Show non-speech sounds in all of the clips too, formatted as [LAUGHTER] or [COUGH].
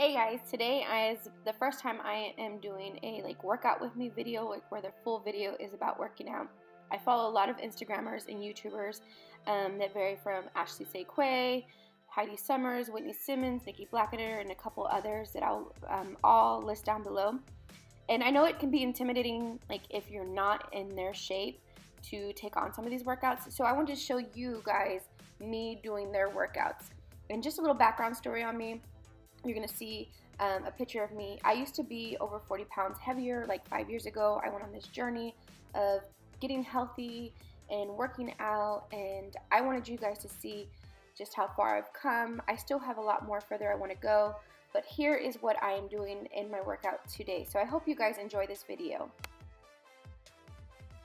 Hey guys, today is the first time I am doing a like workout with me video, like where the full video is about working out. I follow a lot of Instagrammers and YouTubers um, that vary from Ashley Sequay, Heidi Somers, Whitney Simmons, Nikki Blackketter, and a couple others that I'll um, all list down below. And I know it can be intimidating, like if you're not in their shape, to take on some of these workouts. So I wanted to show you guys me doing their workouts. And just a little background story on me you're gonna see um, a picture of me. I used to be over 40 pounds heavier like five years ago. I went on this journey of getting healthy and working out, and I wanted you guys to see just how far I've come. I still have a lot more further I want to go, but here is what I am doing in my workout today. So I hope you guys enjoy this video.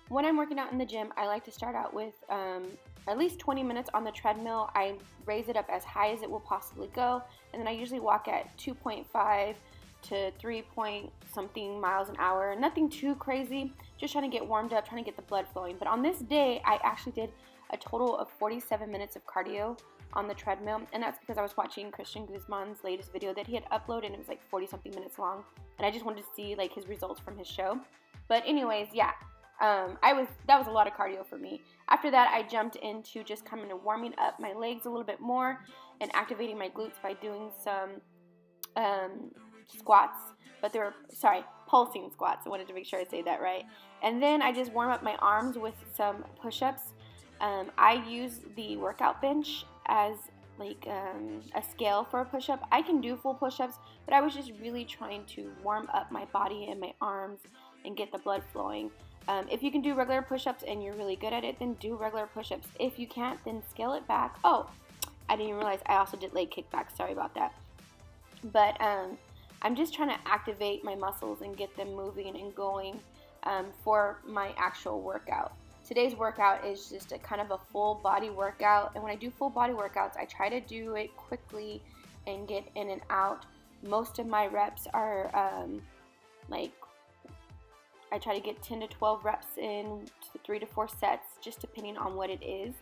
When I'm working out in the gym, I like to start out with um, at least 20 minutes on the treadmill. I raise it up as high as it will possibly go, and then I usually walk at 2.5 to 3 point something miles an hour. Nothing too crazy, just trying to get warmed up, trying to get the blood flowing. But on this day, I actually did a total of 47 minutes of cardio on the treadmill, and that's because I was watching Christian Guzman's latest video that he had uploaded, and it was like 40 something minutes long, and I just wanted to see like his results from his show. But anyways, yeah, um, I was that was a lot of cardio for me. After that, I jumped into just coming and warming up my legs a little bit more and activating my glutes by doing some um, squats. But they were sorry, pulsing squats. I wanted to make sure I say that right. And then I just warm up my arms with some push-ups. Um, I use the workout bench as like um, a scale for a push-up. I can do full push-ups, but I was just really trying to warm up my body and my arms and get the blood flowing. Um, if you can do regular push-ups and you're really good at it, then do regular push-ups. If you can't, then scale it back. Oh, I didn't even realize I also did leg kickbacks. Sorry about that. But um, I'm just trying to activate my muscles and get them moving and going um, for my actual workout. Today's workout is just a kind of a full body workout. And when I do full body workouts, I try to do it quickly and get in and out. Most of my reps are um, like I try to get 10 to 12 reps in to three to four sets, just depending on what it is.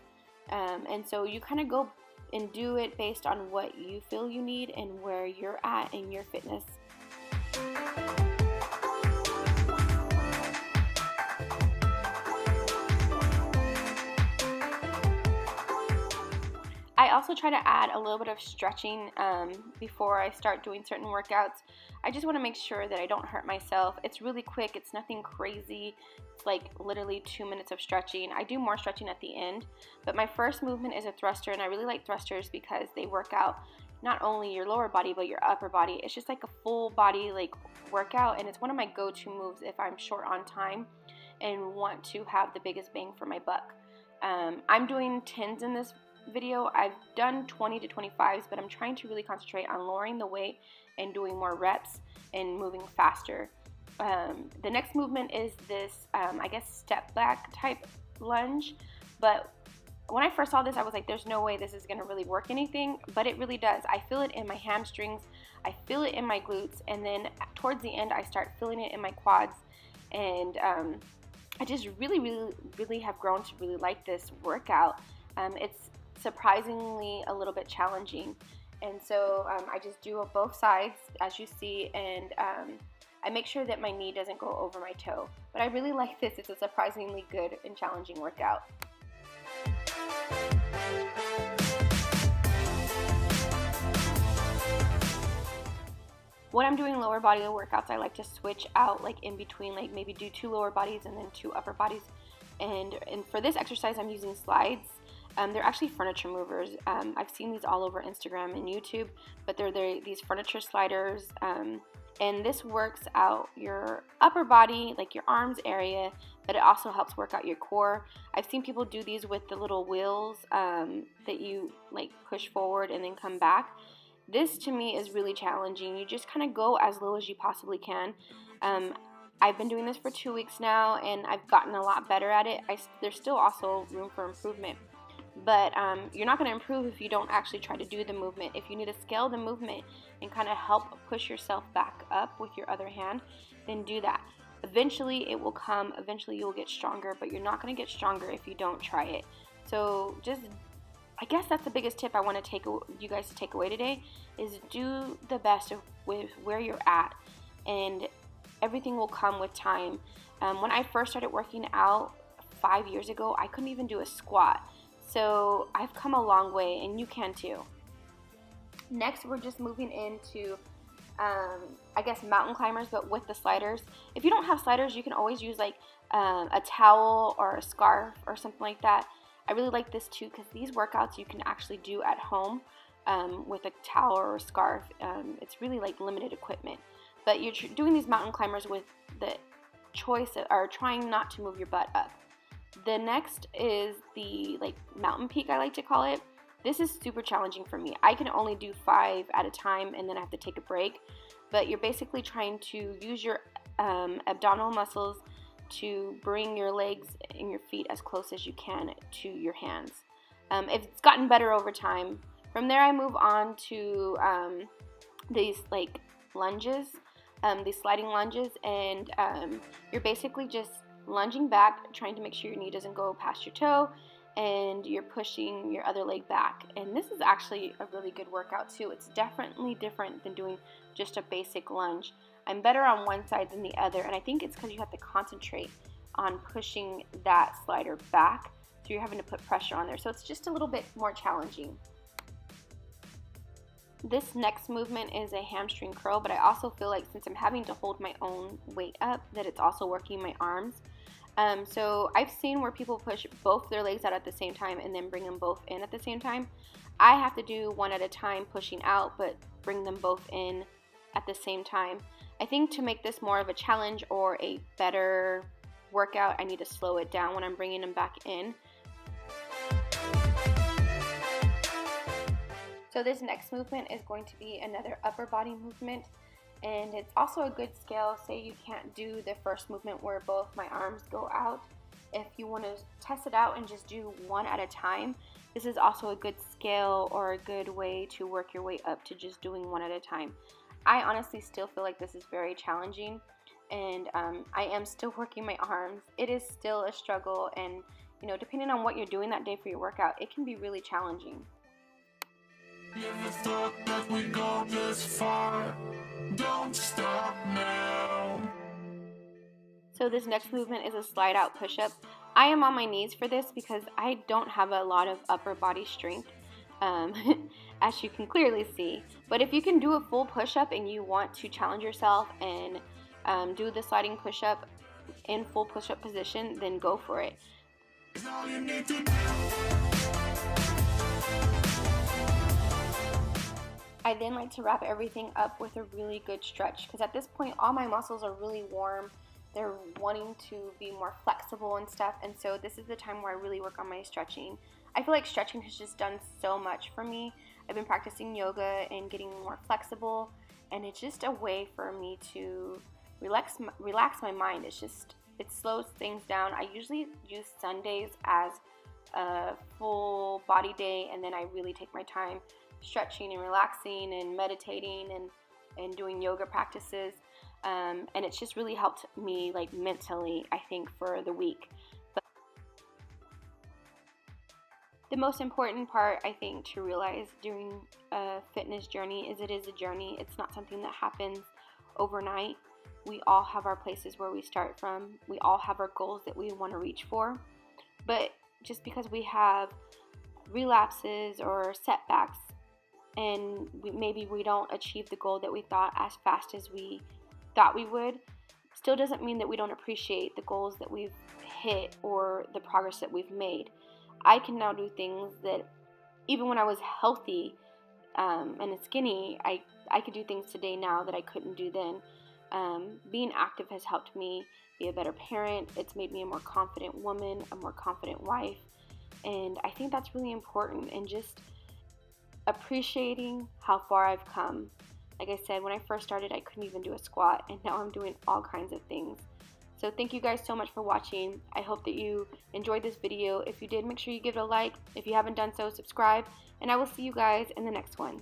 Um, and so you kind of go and do it based on what you feel you need and where you're at in your fitness. Try to add a little bit of stretching um, before I start doing certain workouts. I just want to make sure that I don't hurt myself. It's really quick, it's nothing crazy. It's like literally two minutes of stretching. I do more stretching at the end, but my first movement is a thruster, and I really like thrusters because they work out not only your lower body but your upper body. It's just like a full body like workout, and it's one of my go-to moves if I'm short on time and want to have the biggest bang for my buck. Um, I'm doing tens in this video, I've done 20 to 25s, but I'm trying to really concentrate on lowering the weight and doing more reps and moving faster. Um, the next movement is this, um, I guess, step back type lunge, but when I first saw this, I was like, there's no way this is gonna really work anything, but it really does. I feel it in my hamstrings, I feel it in my glutes, and then towards the end, I start feeling it in my quads, and um, I just really, really, really have grown to really like this workout. Um, it's surprisingly a little bit challenging. And so um, I just do both sides as you see and um, I make sure that my knee doesn't go over my toe. But I really like this. It's a surprisingly good and challenging workout. When I'm doing lower body workouts, I like to switch out like in between, like maybe do two lower bodies and then two upper bodies. And, and for this exercise, I'm using slides um, they're actually furniture movers. Um, I've seen these all over Instagram and YouTube, but they're, they're these furniture sliders. Um, and this works out your upper body, like your arms area, but it also helps work out your core. I've seen people do these with the little wheels um, that you like push forward and then come back. This to me is really challenging. You just kind of go as low as you possibly can. Um, I've been doing this for two weeks now and I've gotten a lot better at it. I, there's still also room for improvement but um, you're not going to improve if you don't actually try to do the movement. If you need to scale the movement and kind of help push yourself back up with your other hand, then do that. Eventually it will come, eventually you'll get stronger, but you're not going to get stronger if you don't try it. So just I guess that's the biggest tip I want to take you guys to take away today is do the best with where you're at, and everything will come with time. Um, when I first started working out five years ago, I couldn't even do a squat. So I've come a long way, and you can too. Next, we're just moving into, um, I guess, mountain climbers, but with the sliders. If you don't have sliders, you can always use like um, a towel or a scarf or something like that. I really like this too because these workouts you can actually do at home um, with a towel or a scarf. Um, it's really like limited equipment. But you're doing these mountain climbers with the choice of, or trying not to move your butt up. The next is the like mountain peak, I like to call it. This is super challenging for me. I can only do five at a time and then I have to take a break. But you're basically trying to use your um, abdominal muscles to bring your legs and your feet as close as you can to your hands. Um, it's gotten better over time. From there, I move on to um, these like lunges, um, these sliding lunges, and um, you're basically just lunging back, trying to make sure your knee doesn't go past your toe, and you're pushing your other leg back. And this is actually a really good workout too. It's definitely different than doing just a basic lunge. I'm better on one side than the other, and I think it's because you have to concentrate on pushing that slider back, so you're having to put pressure on there. So it's just a little bit more challenging. This next movement is a hamstring curl, but I also feel like since I'm having to hold my own weight up, that it's also working my arms. Um, so I've seen where people push both their legs out at the same time and then bring them both in at the same time. I have to do one at a time pushing out, but bring them both in at the same time. I think to make this more of a challenge or a better workout, I need to slow it down when I'm bringing them back in. So this next movement is going to be another upper body movement and it's also a good scale. Say you can't do the first movement where both my arms go out. If you want to test it out and just do one at a time, this is also a good scale or a good way to work your way up to just doing one at a time. I honestly still feel like this is very challenging and um, I am still [LAUGHS] working my arms. It is still a struggle and you know, depending on what you're doing that day for your workout, it can be really challenging. Never thought that we go this far. Don't stop now. So this next movement is a slide out push up. I am on my knees for this because I don't have a lot of upper body strength. Um, [LAUGHS] as you can clearly see. But if you can do a full push-up and you want to challenge yourself and um, do the sliding push-up in full push-up position, then go for it. I then like to wrap everything up with a really good stretch because at this point all my muscles are really warm. They're wanting to be more flexible and stuff and so this is the time where I really work on my stretching. I feel like stretching has just done so much for me. I've been practicing yoga and getting more flexible, and it's just a way for me to relax relax my mind. It's just it slows things down. I usually use Sundays as a full body day, and then I really take my time stretching and relaxing and meditating and and doing yoga practices. Um, and it's just really helped me like mentally, I think, for the week. the most important part I think to realize during a fitness journey is it is a journey. It's not something that happens overnight. We all have our places where we start from. We all have our goals that we want to reach for. But just because we have relapses or setbacks and we, maybe we don't achieve the goal that we thought as fast as we thought we would, still doesn't mean that we don't appreciate the goals that we've hit or the progress that we've made. I can now do things that even when I was healthy um, and skinny, I, I could do things today now that I couldn't do then. Um, being active has helped me be a better parent. It's made me a more confident woman, a more confident wife. And I think that's really important and just appreciating how far I've come. Like I said, when I first started, I couldn't even do a squat, and now I'm doing all kinds of things. So thank you guys so much for watching. I hope that you enjoyed this video. If you did, make sure you give it a like. If you haven't done so, subscribe. And I will see you guys in the next one.